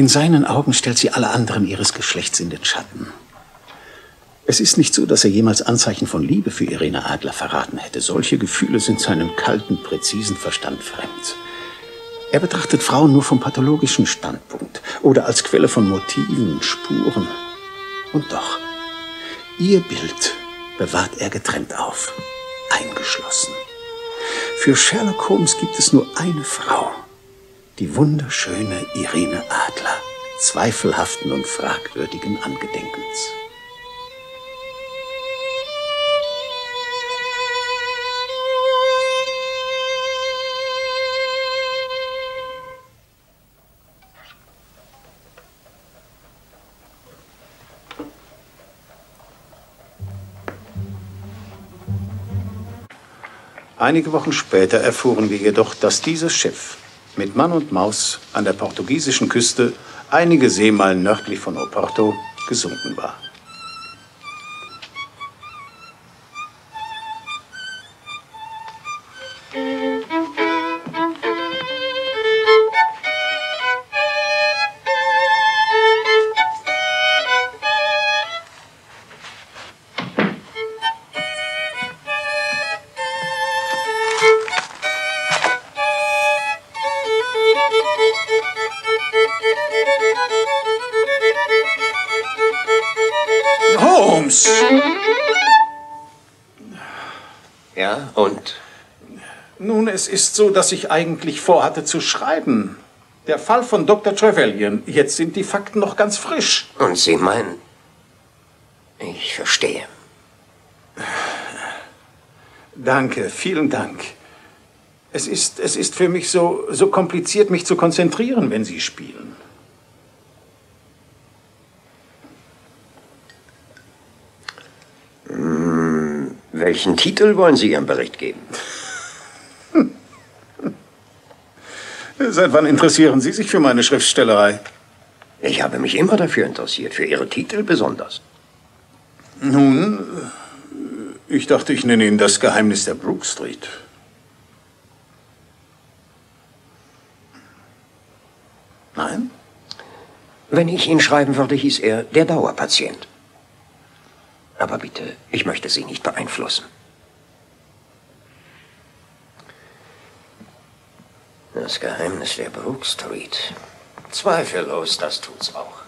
In seinen Augen stellt sie alle anderen ihres Geschlechts in den Schatten. Es ist nicht so, dass er jemals Anzeichen von Liebe für Irene Adler verraten hätte. Solche Gefühle sind seinem kalten, präzisen Verstand fremd. Er betrachtet Frauen nur vom pathologischen Standpunkt oder als Quelle von Motiven, Spuren. Und doch, ihr Bild bewahrt er getrennt auf, eingeschlossen. Für Sherlock Holmes gibt es nur eine Frau, die wunderschöne Irene Adler, zweifelhaften und fragwürdigen Angedenkens. Einige Wochen später erfuhren wir jedoch, dass dieses Schiff mit Mann und Maus an der portugiesischen Küste einige Seemeilen nördlich von Oporto gesunken war. Holmes! Ja, und? Nun, es ist so, dass ich eigentlich vorhatte zu schreiben. Der Fall von Dr. Trevelyan. Jetzt sind die Fakten noch ganz frisch. Und Sie meinen? Ich verstehe. Danke, vielen Dank. Es ist, es ist für mich so, so kompliziert, mich zu konzentrieren, wenn Sie spielen. Hm, welchen Titel wollen Sie Ihrem Bericht geben? Seit wann interessieren Sie sich für meine Schriftstellerei? Ich habe mich immer dafür interessiert, für Ihre Titel besonders. Nun, ich dachte, ich nenne Ihnen das Geheimnis der Brook Street. Nein? Wenn ich ihn schreiben würde, hieß er der Dauerpatient. Aber bitte, ich möchte Sie nicht beeinflussen. Das Geheimnis der Brook Street. Zweifellos, das tut's auch.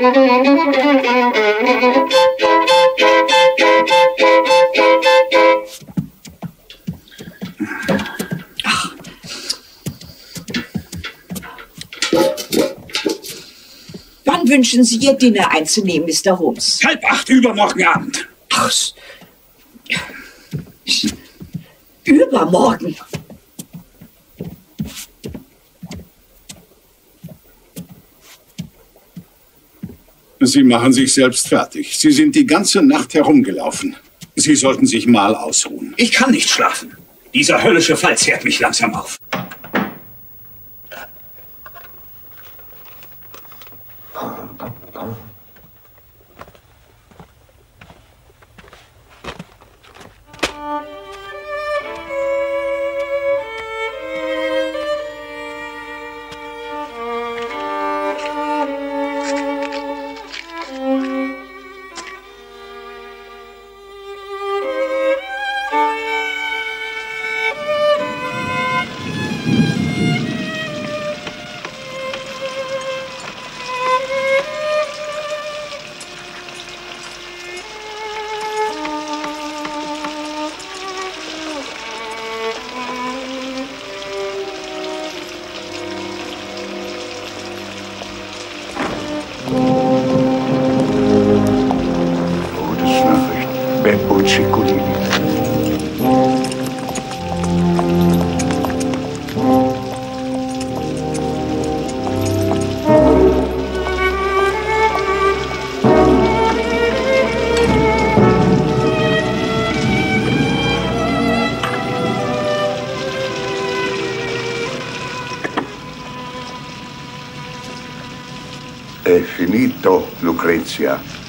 Wann wünschen Sie Ihr Dinner einzunehmen, Mr. Holmes? Halb acht übermorgen Abend. Aus. Übermorgen. Sie machen sich selbst fertig. Sie sind die ganze Nacht herumgelaufen. Sie sollten sich mal ausruhen. Ich kann nicht schlafen. Dieser höllische Fall zehrt mich langsam auf. Beppo Ciccolini. È finito, Lucrezia.